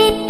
Beep.